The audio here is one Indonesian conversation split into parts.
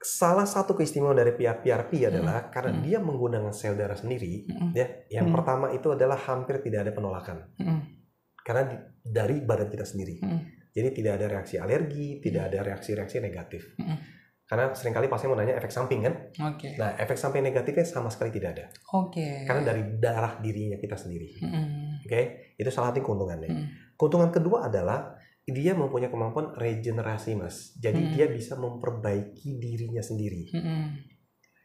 salah satu keistimewaan dari PRP Hmm. adalah karena Mm. dia menggunakan sel darah sendiri, Mm-mm. ya. Yang Mm. pertama itu adalah hampir tidak ada penolakan Mm-mm. karena di- dari badan kita sendiri. Mm. Jadi tidak ada reaksi alergi, tidak ada reaksi-reaksi negatif. Mm-mm. Karena sering kali pasien mau nanya efek samping kan? Oke. Nah, efek samping negatifnya sama sekali tidak ada. Oke. Karena dari darah dirinya kita sendiri. Mm-mm. Oke, itu salah satu keuntungannya. Mm. Keuntungan kedua adalah dia mempunyai kemampuan regenerasi, Mas. Jadi Hmm. dia bisa memperbaiki dirinya sendiri. Mm-mm.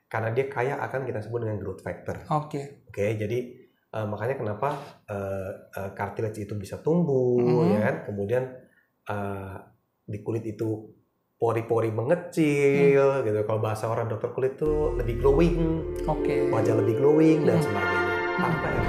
Karena dia kaya akan kita sebut dengan growth factor. Oke. Oke, jadi eh, makanya kenapa eh, eh, cartilage itu bisa tumbuh, Mhm. ya kan? Kemudian eh, di kulit itu pori-pori mengecil, gitu. Kalau bahasa orang dokter kulit itu lebih glowing, Oke. wajah lebih glowing dan Mhm. sebagainya. Tanpa efek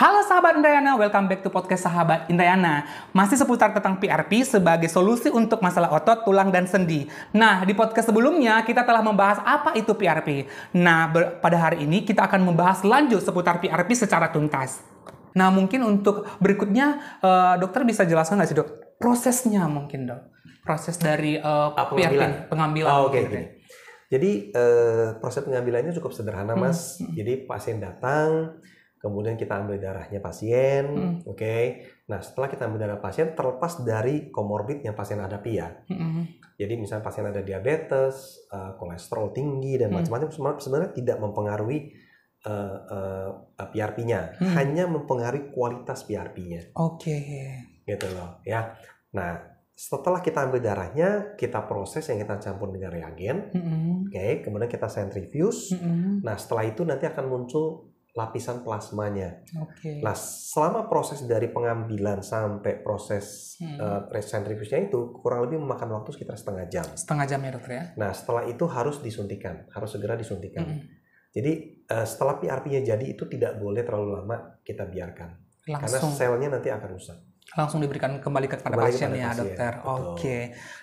Halo sahabat Indayana, welcome back to podcast sahabat Indayana. Masih seputar tentang PRP sebagai solusi untuk masalah otot, tulang, dan sendi. Nah, di podcast sebelumnya kita telah membahas apa itu PRP. Nah, pada hari ini kita akan membahas lanjut seputar PRP secara tuntas. Nah, mungkin untuk berikutnya, eh, dokter bisa jelaskan nggak sih dok? Prosesnya mungkin dok. Proses dari eh, Ah, PRP, pengambilan. pengambilan. Oh, Oke, gini. Jadi eh, proses pengambilannya cukup sederhana, Hmm, Mas. Jadi pasien datang, kemudian kita ambil darahnya pasien, Hmm. oke. Nah, setelah kita ambil darah pasien, terlepas dari komorbid yang pasien hadapi ya. Mm-mm. Jadi misalnya pasien ada diabetes, eh, kolesterol tinggi dan Hmm. macam-macam, sebenarnya tidak mempengaruhi eh, eh, PRP-nya, Hmm. hanya mempengaruhi kualitas PRP-nya Oke. gitu loh ya. Nah setelah kita ambil darahnya, kita proses yang kita campur dengan reagen, Mm-mm. oke, kemudian kita centrifuge. Mm-mm. Nah setelah itu nanti akan muncul lapisan plasmanya. Oke. Nah selama proses dari pengambilan sampai proses Hmm. uh, centrifuge-nya itu kurang lebih memakan waktu sekitar setengah jam. Setengah jam ya dokter ya. Nah setelah itu harus disuntikan, harus segera disuntikan. Mm-mm. Jadi uh, setelah PRP-nya jadi itu tidak boleh terlalu lama kita biarkan, karena Langsung selnya nanti akan rusak. Langsung diberikan kembali kepada Kembali pasien kepada ya pasien, dokter. betul. Oke.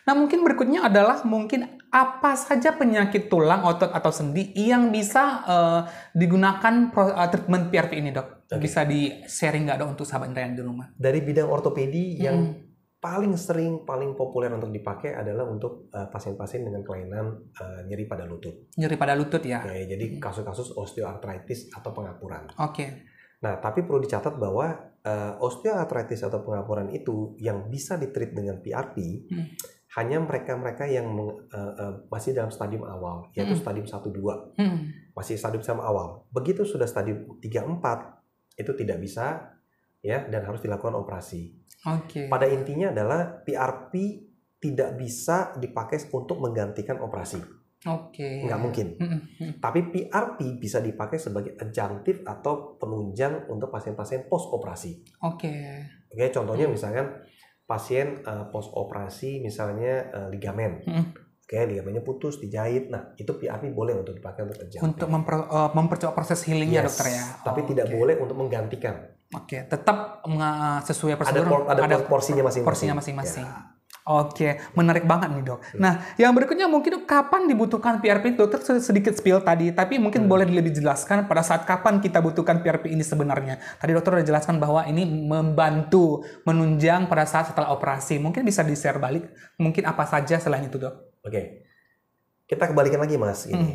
Nah mungkin berikutnya adalah mungkin apa saja penyakit tulang, otot atau sendi yang bisa eh, digunakan pro, eh, treatment PRP ini dok? Oke. Bisa di sharing nggak dok untuk sahabat Indrayan di rumah? Dari bidang ortopedi yang Mm. paling sering, paling populer untuk dipakai adalah untuk uh, pasien-pasien dengan kelainan uh, nyeri pada lutut. Nyeri pada lutut ya. Oke, jadi kasus-kasus osteoartritis atau pengapuran. Oke. Nah, tapi perlu dicatat bahwa uh, osteoartritis atau pengapuran itu yang bisa ditreat dengan PRP Hmm. hanya mereka-mereka yang meng- uh, uh, masih dalam stadium awal, yaitu Hmm. stadium 1-2. Hmm. Masih stadium sama awal. Begitu sudah stadium 3-4, itu tidak bisa ya dan harus dilakukan operasi. Oke. Pada intinya adalah PRP tidak bisa dipakai untuk menggantikan operasi. Oke. Nggak mungkin. Tapi PRP bisa dipakai sebagai adjunctive atau penunjang untuk pasien-pasien post operasi. Oke. Oke, contohnya Hmm. misalkan pasien post operasi misalnya eh, ligamen. Hmm. Oke, ligamennya putus, dijahit. Nah, itu PRP boleh untuk dipakai untuk adjunctive. Untuk memper, eh, mempercepat proses healingnya Yes, dokter ya. Tapi Oh, tidak boleh untuk menggantikan. Oke, tetap menga- sesuai Ada, prosedur. por- ada, porsinya masing-masing. porsinya masing-masing. Ya. Oke, menarik banget nih dok. Nah, yang berikutnya mungkin kapan dibutuhkan PRP? Dokter sedikit spill tadi, tapi mungkin Hmm. boleh lebih dijelaskan pada saat kapan kita butuhkan PRP ini sebenarnya. Tadi dokter udah jelaskan bahwa ini membantu menunjang pada saat setelah operasi. Mungkin bisa di-share balik, mungkin apa saja selain itu dok? Oke, kita kembalikan lagi mas. Hmm. Ini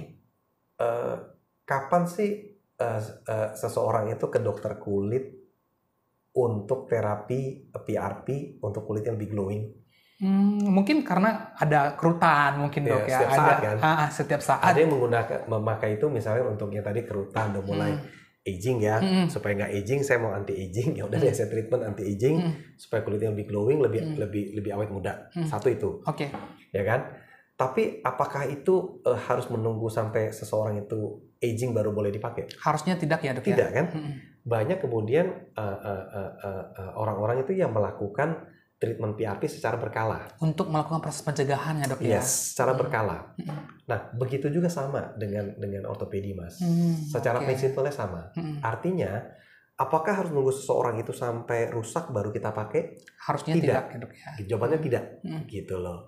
Eh, kapan sih eh, eh, seseorang itu ke dokter kulit untuk terapi PRP untuk kulit yang lebih glowing? Hmm, mungkin karena ada kerutan mungkin Ya, dok ya. setiap ada, saat kan? Ah, ah, setiap saat. Ada yang menggunakan memakai itu misalnya untuk yang tadi kerutan udah mulai Hmm. aging ya, Hmm. supaya nggak aging saya mau anti aging ya udah Hmm. deh saya treatment anti aging Hmm. supaya kulitnya lebih glowing, lebih Hmm. lebih lebih awet muda. Hmm. Satu itu, Oke. ya kan? Tapi apakah itu eh, harus menunggu sampai seseorang itu aging baru boleh dipakai? Harusnya tidak ya dok ya? Tidak kan? Hmm. banyak kemudian uh, uh, uh, uh, uh, orang-orang itu yang melakukan treatment PRP secara berkala. Untuk melakukan proses pencegahan ya dok ya? Yes, secara Hmm. berkala. Hmm. Nah, begitu juga sama dengan dengan ortopedi, Mas. Hmm, Secara oke. prinsipnya sama. Hmm. Artinya Apakah harus nunggu seseorang itu sampai rusak baru kita pakai? Harusnya Tidak. tidak, ya, dok ya. Jawabannya tidak, Hmm. gitu loh.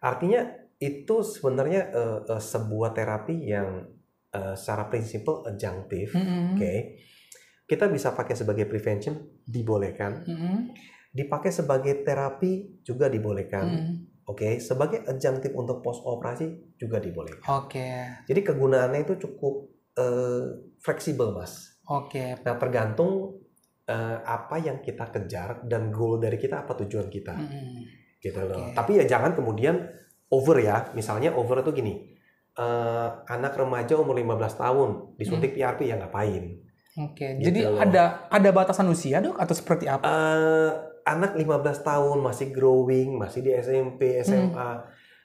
Artinya itu sebenarnya eh, eh, sebuah terapi yang eh, secara prinsipal adjunctive, Mm-mm. oke. Kita bisa pakai sebagai prevention, dibolehkan. Mm-mm. Dipakai sebagai terapi juga dibolehkan, Mm-mm. oke. Sebagai adjunctive untuk post operasi juga dibolehkan. Oke, Jadi kegunaannya itu cukup eh, fleksibel, mas. oke. Nah tergantung eh, apa yang kita kejar dan goal dari kita apa tujuan kita, Mm-mm. gitu loh. Oke. Tapi ya jangan kemudian over ya. Misalnya over itu gini, eh, anak remaja umur 15 tahun disuntik PRP ya ngapain? Oke, Gitu jadi loh. ada ada batasan usia dok atau seperti apa? Eh, anak 15 tahun masih growing, masih di SMP, SMA,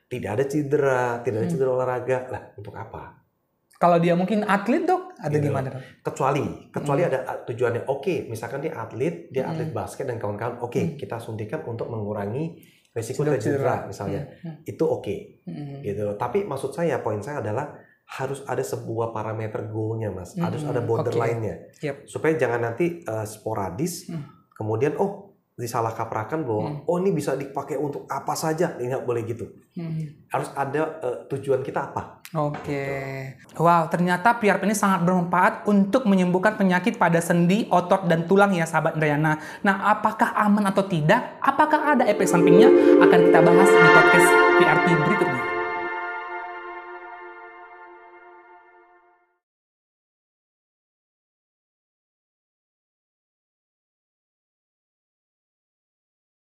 tidak ada cedera, tidak ada Hmm. cedera olahraga, lah untuk apa? Kalau dia mungkin atlet dok, ada Gitu. gimana dok? kecuali kecuali Hmm. ada uh, tujuannya oke misalkan dia atlet dia Hmm. atlet basket dan kawan-kawan oke Hmm. kita suntikan untuk mengurangi resiko Cedera- cedera, cedera. misalnya Hmm. itu oke Hmm. gitu tapi maksud saya poin saya adalah harus ada sebuah parameter goalnya mas harus Hmm, ada borderline-nya Yep. supaya jangan nanti uh, sporadis Hmm. kemudian oh disalah kaprakan bahwa Hmm. oh ini bisa dipakai untuk apa saja ini nggak boleh gitu Hmm. harus ada uh, tujuan kita apa Oke. Wow, ternyata PRP ini sangat bermanfaat untuk menyembuhkan penyakit pada sendi, otot, dan tulang ya sahabat Indriana. Nah, apakah aman atau tidak? Apakah ada efek sampingnya? Akan kita bahas di podcast.